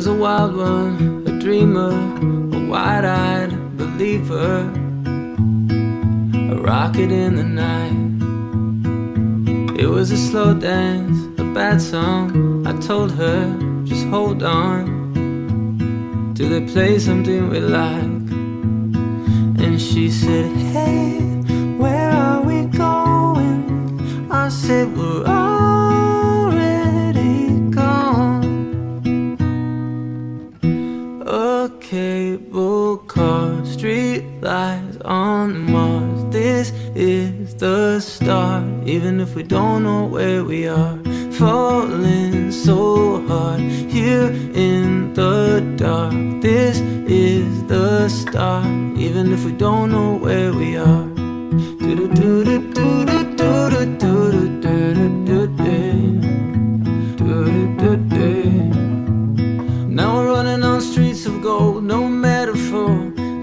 was a wild one, a dreamer, a wide eyed believer, a rocket in the night. It was a slow dance, a bad song. I told her, just hold on till they play something we like. And she said, Hey, street lights on Mars. This is the start, even if we don't know where we are. Falling so hard here in the dark. This is the start, even if we don't know where we are. Now we're running on streets of gold, no metaphor.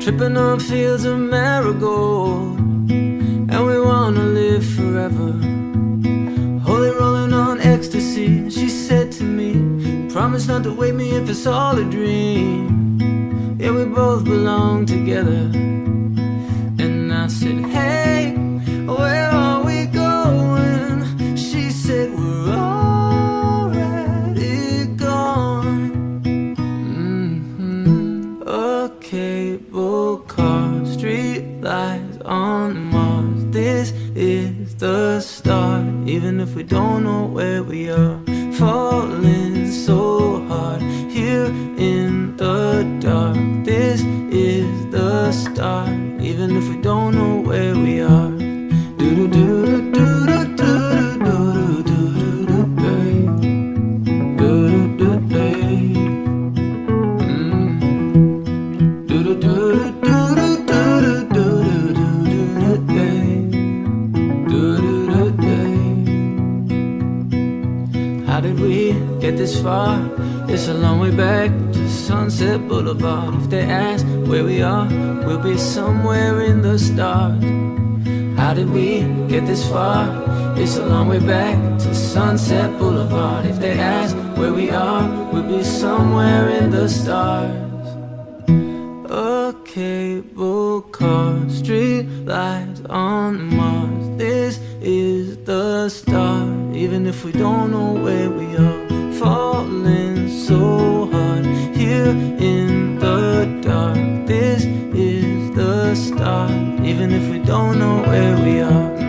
Tripping on fields of marigold. And we wanna live forever. Holy rolling on ecstasy. She said to me, Promise not to wake me if it's all a dream. Yeah, we both belong together. And I said, Hey, where are we going? She said, We're already gone. Mhm. A cable car, even if we don't know where we are. Falling so hard here in we get this far? It's a long way back to Sunset Boulevard. If they ask where we are, we'll be somewhere in the stars. How did we get this far? It's a long way back to Sunset Boulevard. If they ask where we are, we'll be somewhere in the stars. A cable car, street lights on Mars. This is the start, even if we don't know where we are. Falling so hard here in the dark. This is the start, even if we don't know where we are.